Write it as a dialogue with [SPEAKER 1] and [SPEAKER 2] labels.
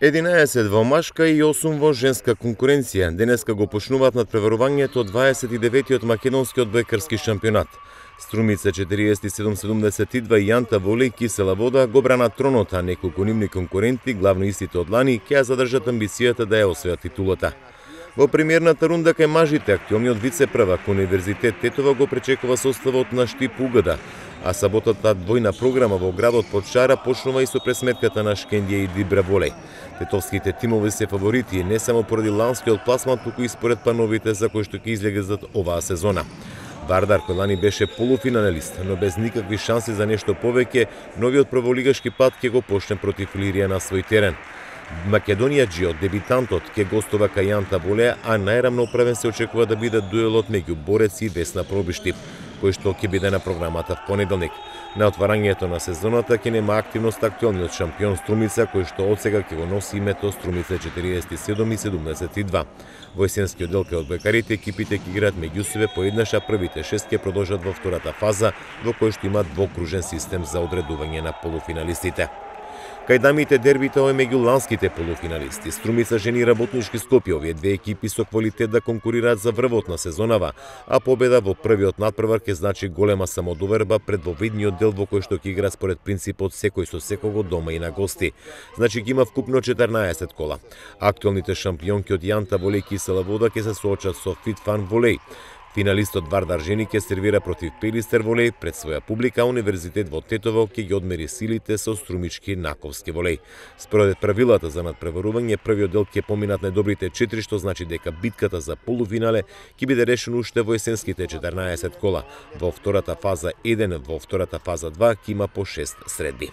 [SPEAKER 1] 11 во машка и 8 во женска конкуренција. Денеска го почнуваат над преварувањето 29-тиот македонскиот бекарски шампионат. Струмица 47-72 и Јанта Воли Кисела вода го брана тронота, неколку нивни конкуренти, главно истите од лани, ќе ја задржат амбицијата да ја освојат титулата. Во премиерната рунда кај мажите, актуелниот вице-првак Универзитет Тетова го пречекува составот на Штип Угада, а саботата двојна програма во градот под Шара почнува и со пресметката на Шкендија и Дибраволе. Тетовските тимови се фаворити не само поради ланскиот пласман, туку и според пановите за кои што ќе излегезат оваа сезона. Вардар кој лани беше полуфиналист, но без никакви шанси за нешто повеќе, новиот прволигашки пат ќе го почне против Лирија на свој терен. Македонија Джио, дебитантот, ке гостува кај Јан Воле, а најрамноправен се очекува да биде дуелот меѓу Борец и Весна Пробиштип кој што ќе биде на програмата в понеделник. На отварањето на сезоната ќе нема активност актуелниот шампион Струмица, кој што од сега ќе го носи името Струмица 47 и 72. Во есенскиот дел кај бекарите екипите ќе играат меѓу себе поеднаш, а првите шест ќе продолжат во втората фаза, во кој што има двокружен систем за одредување на полуфиналистите. Кај дамите дербите е меѓу ланските полуфиналисти. Струмица жени работнички Скопје, овие две екипи со квалитет да конкурираат за врвот на сезонава, а победа во првиот надпревар ќе значи голема самодоверба пред вовидниот дел во кој што ќе игра според принципот секој со секого дома и на гости. Значи ги има вкупно 14 кола. Актуелните шампионки од Јанта Волеј Кисела Вода ќе се соочат со Фитфан Волеј. Финалистот Вардар Жени ќе сервира против Пелистер волеј пред своја публика, Универзитет во Тетово ќе ги одмери силите со струмички наковски волеј. Според правилата за надпреварување, првиот дел ќе поминат најдобрите 4, што значи дека битката за полуфинале ќе биде решена уште во есенските 14 кола. Во втората фаза 1, во втората фаза 2 ќе има по 6 средби.